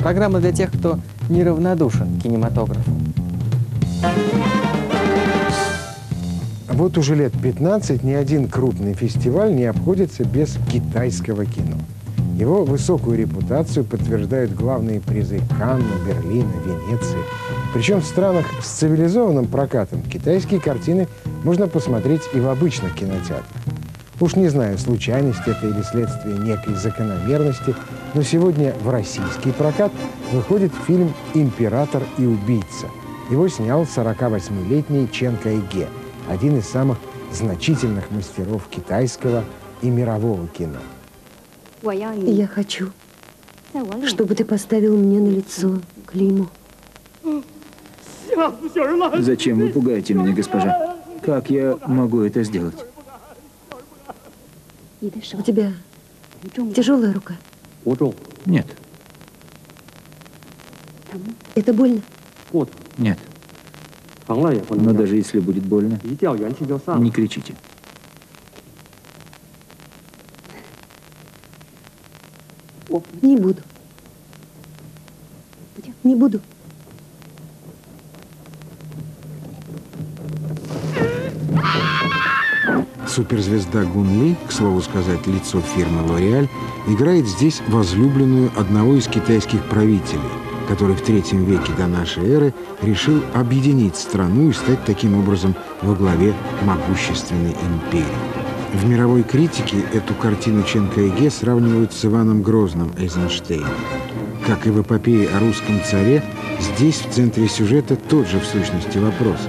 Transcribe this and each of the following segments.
Программа для тех, кто неравнодушен к кинематографу. Вот уже лет 15 ни один крупный фестиваль не обходится без китайского кино. Его высокую репутацию подтверждают главные призы Канна, Берлина, Венеции. Причем в странах с цивилизованным прокатом китайские картины можно посмотреть и в обычных кинотеатрах. Уж не знаю, случайность это или следствие некой закономерности, но сегодня в российский прокат выходит фильм «Император и убийца». Его снял 48-летний Чен Кайге, один из самых значительных мастеров китайского и мирового кино. Я хочу, чтобы ты поставил мне на лицо клеймо. Зачем вы пугаете меня, госпожа? Как я могу это сделать? У тебя тяжелая рука. Нет, Это больно? нет. Но даже если будет больно, не кричите. Не буду. Не буду. Суперзвезда Гун Ли, к слову сказать, лицо фирмы L'Oreal, играет здесь возлюбленную одного из китайских правителей, который в третьем веке до нашей эры решил объединить страну и стать таким образом во главе могущественной империи. В мировой критике эту картину Чен Кайге сравнивают с Иваном Грозным Эйзенштейном. Как и в эпопее о русском царе, здесь в центре сюжета тот же в сущности вопрос.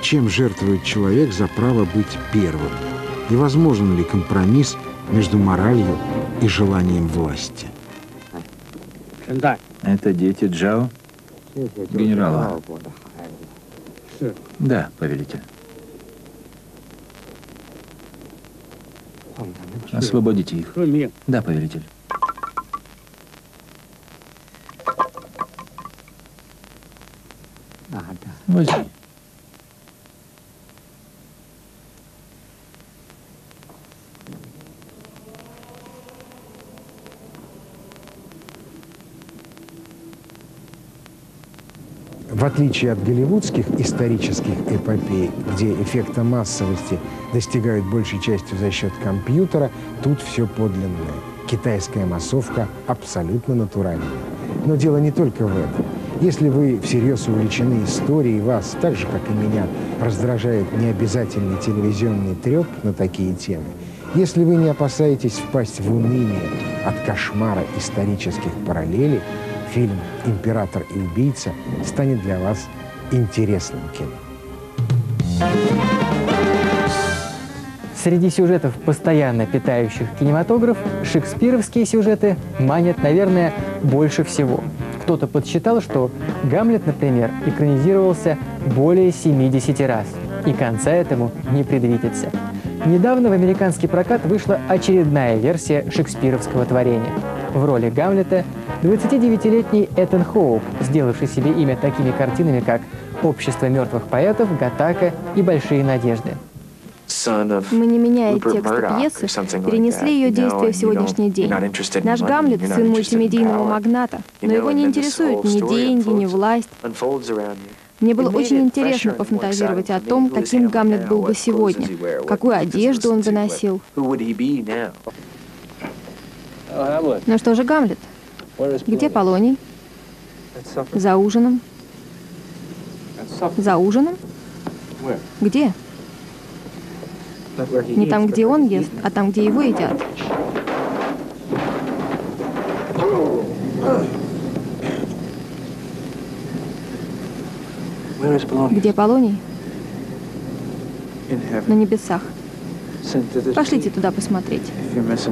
Чем жертвует человек за право быть первым? И возможен ли компромисс между моралью и желанием власти? Это дети Джао? Генерала. Да, повелитель. Освободите их. Да, повелитель. Возьми. Отличие от голливудских исторических эпопей, где эффекта массовости достигают большей частью за счет компьютера, тут все подлинное. Китайская массовка абсолютно натуральная. Но дело не только в этом. Если вы всерьез увлечены историей, вас, так же, как и меня, раздражает необязательный телевизионный треп на такие темы, если вы не опасаетесь впасть в уныние от кошмара исторических параллелей, фильм «Император и убийца» станет для вас интересным кино. Среди сюжетов, постоянно питающих кинематограф, шекспировские сюжеты манят, наверное, больше всего. Кто-то подсчитал, что «Гамлет», например, экранизировался более 70 раз, и конца этому не предвидится. Недавно в американский прокат вышла очередная версия шекспировского творения. В роли Гамлета 29-летний Этан Хоуп, сделавший себе имя такими картинами, как «Общество мертвых поэтов», «Гатака» и «Большие надежды». Мы не меняя текста пьесы, перенесли ее действие в сегодняшний день. Наш Гамлет — сын мультимедийного магната, но его не интересуют ни деньги, ни власть. Мне было очень интересно пофантазировать о том, каким Гамлет был бы сегодня, какую одежду он бы носил. Ну что же, Гамлет, где Полоний? За ужином. За ужином? Где? Не там, где он ест, а там, где его едят. Где Полоний? На небесах. Пошлите туда посмотреть.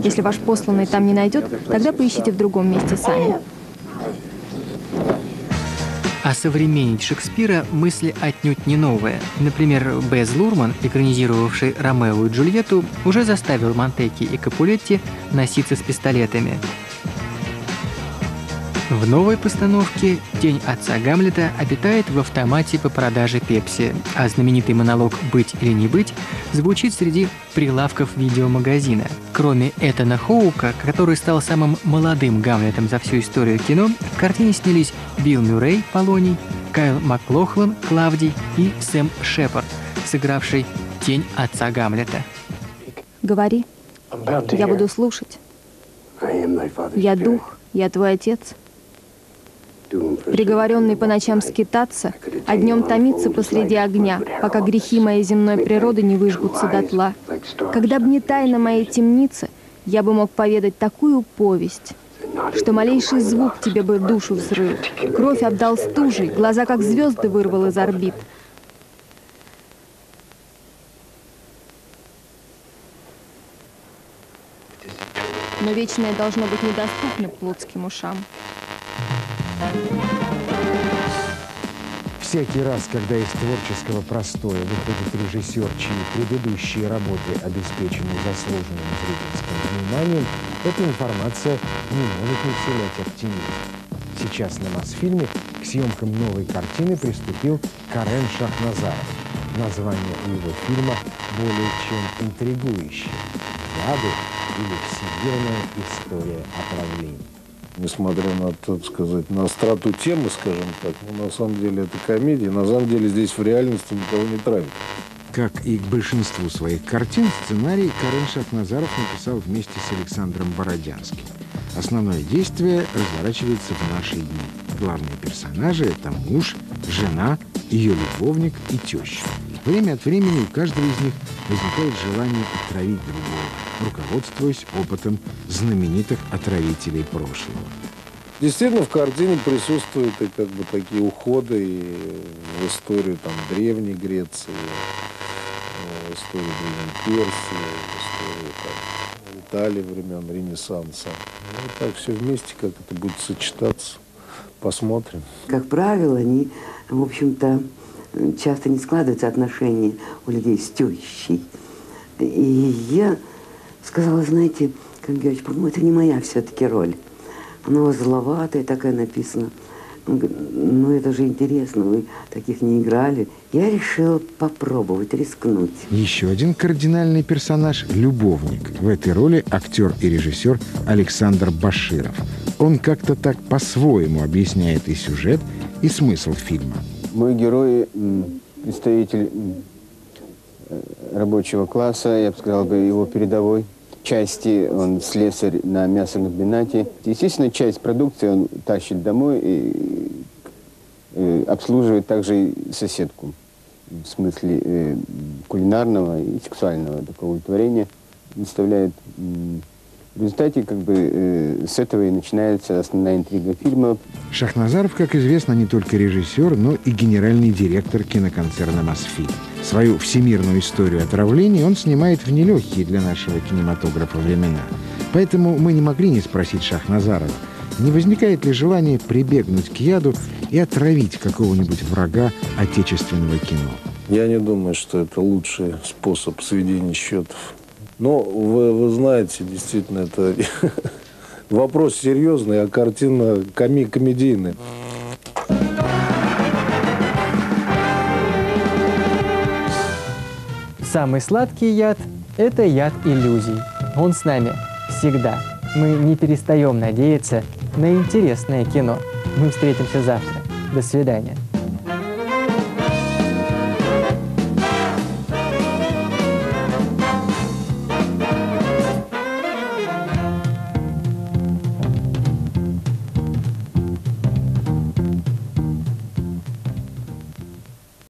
Если ваш посланный там не найдет, тогда поищите в другом месте сами. А современнить Шекспира мысли отнюдь не новые. Например, Без Лурман, экранизировавший Ромео и Джульетту, уже заставил Монтеки и Капулетти носиться с пистолетами. В новой постановке «Тень отца Гамлета» обитает в автомате по продаже пепси, а знаменитый монолог «Быть или не быть» звучит среди прилавков видеомагазина. Кроме Этана Хоука, который стал самым молодым Гамлетом за всю историю кино, в картине снялись Билл Мюррей, Полоний, Кайл Маклохлан, Клавдий и Сэм Шепард, сыгравший «Тень отца Гамлета». Говори. Я буду слушать. Я дух, я твой отец. Приговоренный по ночам скитаться, а днем томиться посреди огня, пока грехи моей земной природы не выжгутся дотла. Когда б не тайна моей темницы, я бы мог поведать такую повесть, что малейший звук тебе бы душу взрыл. Кровь обдал стужей, глаза как звезды вырвал из орбит. Но вечное должно быть недоступно плотским ушам. Всякий раз, когда из творческого простоя выходит режиссер, чьи предыдущие работы обеспечены заслуженным зрительским вниманием, эта информация не может не вселять оптимизм. Сейчас на Мосфильме к съемкам новой картины приступил Карен Шахназаров. Название у его фильма более чем интригующее «Яды или всемирная история отравлений» несмотря на, так сказать, на острату темы, скажем так, но на самом деле это комедия, на самом деле здесь в реальности никого не травит. Как и к большинству своих картин, сценарий Карен Шахназаров написал вместе с Александром Бородянским. Основное действие разворачивается в наши дни. Главные персонажи – это муж, жена, ее любовник и теща. Время от времени у каждого из них возникает желание отравить другого руководствуясь опытом знаменитых отравителей прошлого. Действительно, в картине присутствуют и как бы такие уходы и в историю там, Древней Греции, в историю Древней Персии, в историю там, Италии времен Ренессанса. Ну, так все вместе, как это будет сочетаться, посмотрим. Как правило, они, в общем-то, часто не складываются отношения у людей с тещей. И я сказала, знаете, как Георгиевич, по-моему, это не моя все-таки роль. Она зловатая такая написана. ну это же интересно, вы таких не играли. Я решила попробовать, рискнуть. Еще один кардинальный персонаж – любовник. В этой роли актер и режиссер Александр Баширов. Он как-то так по-своему объясняет и сюжет, и смысл фильма. Мой герой – представитель э, рабочего класса, я бы сказал бы, его передовой части, он слесарь на мясокомбинате. Естественно, часть продукции он тащит домой и, и обслуживает также и соседку в смысле э, кулинарного и сексуального такого удовлетворения. Доставляет в результате как бы э, с этого и начинается основная интрига фильма. Шахназаров, как известно, не только режиссер, но и генеральный директор киноконцерна «Мосфильм». Свою всемирную историю отравлений он снимает в нелегкие для нашего кинематографа времена. Поэтому мы не могли не спросить Шахназарова, не возникает ли желание прибегнуть к яду и отравить какого-нибудь врага отечественного кино? Я не думаю, что это лучший способ сведения счетов. Но вы, вы знаете, действительно, это вопрос серьезный, а картина коми комедийная. Самый сладкий яд – это яд иллюзий. Он с нами всегда. Мы не перестаем надеяться на интересное кино. Мы встретимся завтра. До свидания.